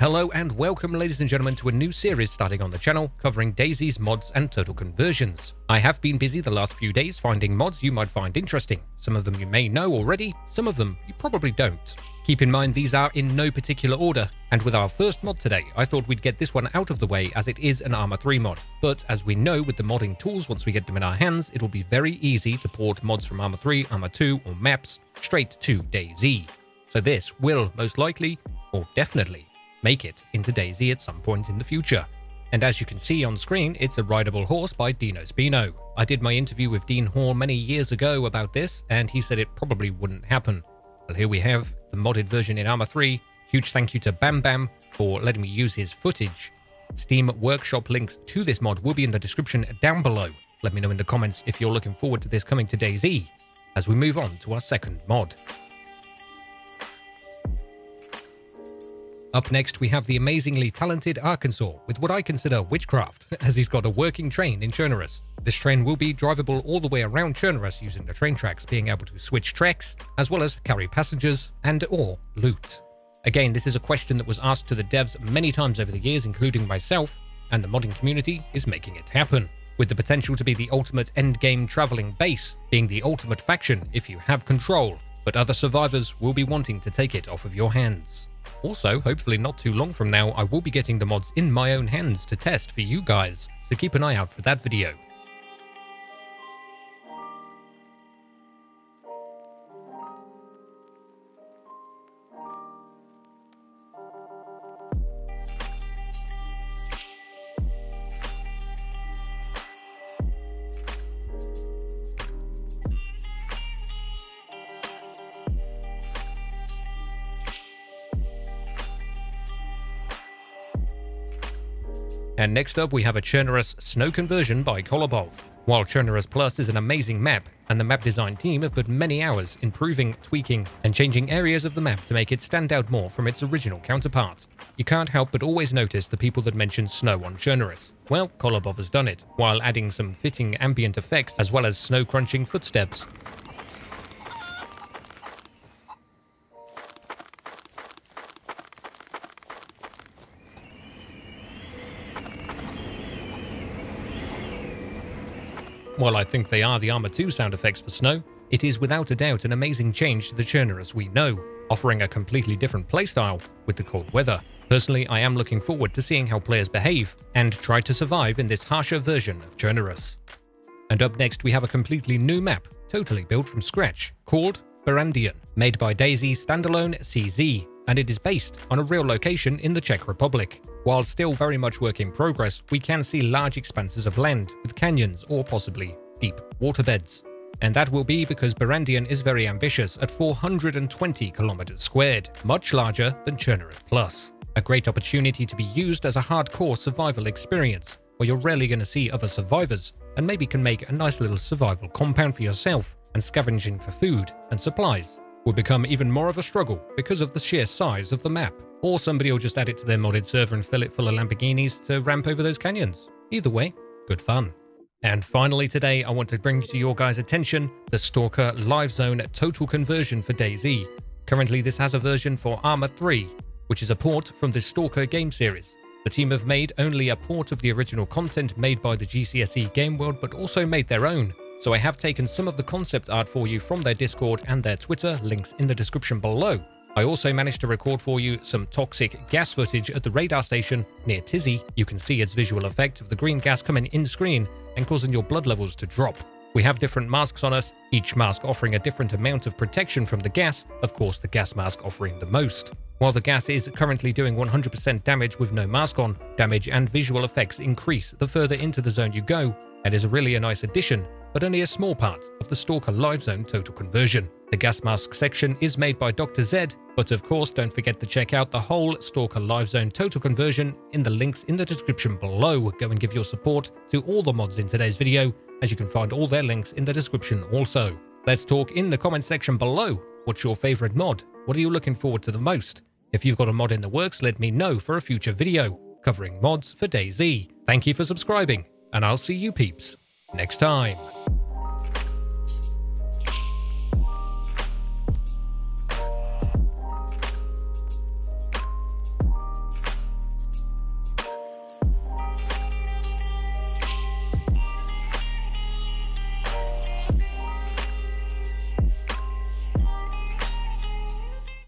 Hello and welcome ladies and gentlemen to a new series starting on the channel covering DayZ's mods and total conversions. I have been busy the last few days finding mods you might find interesting. Some of them you may know already, some of them you probably don't. Keep in mind these are in no particular order, and with our first mod today, I thought we'd get this one out of the way as it is an Arma 3 mod. But as we know with the modding tools once we get them in our hands, it will be very easy to port mods from Arma 3, Arma 2 or maps straight to DayZ. So this will most likely, or definitely, make it into DayZ at some point in the future. And as you can see on screen, it's a rideable horse by DeanosBeano. I did my interview with Dean Hall many years ago about this, and he said it probably wouldn't happen. Well, here we have the modded version in Arma 3. Huge thank you to Bam Bam for letting me use his footage. Steam Workshop links to this mod will be in the description down below. Let me know in the comments if you're looking forward to this coming to DayZ, as we move on to our second mod. Up next, we have the amazingly talented Arkensor with what I consider witchcraft, as he's got a working train in Chernarus. This train will be drivable all the way around Chernarus using the train tracks, being able to switch tracks, as well as carry passengers and or loot. Again, this is a question that was asked to the devs many times over the years, including myself, and the modding community is making it happen, with the potential to be the ultimate endgame traveling base, being the ultimate faction if you have control, but other survivors will be wanting to take it off of your hands. Also, hopefully not too long from now, I will be getting the mods in my own hands to test for you guys, so keep an eye out for that video. And next up we have a Chernarus snow conversion by Kolobov. While Chernarus Plus is an amazing map, and the map design team have put many hours improving, tweaking, and changing areas of the map to make it stand out more from its original counterpart. You can't help but always notice the people that mention snow on Chernarus. Well, Kolobov has done it, while adding some fitting ambient effects as well as snow crunching footsteps. While I think they are the Arma 2 sound effects for snow, it is without a doubt an amazing change to the Chernarus we know, offering a completely different playstyle with the cold weather. Personally, I am looking forward to seeing how players behave and try to survive in this harsher version of Chernarus. And up next we have a completely new map, totally built from scratch, called Barrandien, made by DayZ Standalone CZ, and it is based on a real location in the Czech Republic. While still very much work in progress, we can see large expanses of land with canyons or possibly deep waterbeds. And that will be because Barrandien is very ambitious at 420 kilometers squared, much larger than Chernarus Plus. A great opportunity to be used as a hardcore survival experience, where you're rarely going to see other survivors, and maybe can make a nice little survival compound for yourself, and scavenging for food and supplies will become even more of a struggle because of the sheer size of the map. Or somebody will just add it to their modded server and fill it full of Lamborghinis to ramp over those canyons. Either way, good fun. And finally today, I want to bring to your guys' attention the Stalker Live Zone Total Conversion for DayZ. Currently, this has a version for Arma 3, which is a port from the Stalker game series. The team have made only a port of the original content made by the GSC game world, but also made their own, so I have taken some of the concept art for you from their Discord and their Twitter, links in the description below. I also managed to record for you some toxic gas footage at the radar station near Tisy. You can see its visual effect of the green gas coming in screen and causing your blood levels to drop. We have different masks on us, each mask offering a different amount of protection from the gas, of course the gas mask offering the most. While the gas is currently doing 100% damage with no mask on, damage and visual effects increase the further into the zone you go, and is really a nice addition but only a small part of the Stalker Live Zone total conversion. The gas mask section is made by Dr. Z, but of course don't forget to check out the whole Stalker Live Zone total conversion in the links in the description below. Go and give your support to all the mods in today's video, as you can find all their links in the description also. Let's talk in the comment section below. What's your favorite mod? What are you looking forward to the most? If you've got a mod in the works, let me know for a future video covering mods for DayZ. Thank you for subscribing, and I'll see you peeps next time.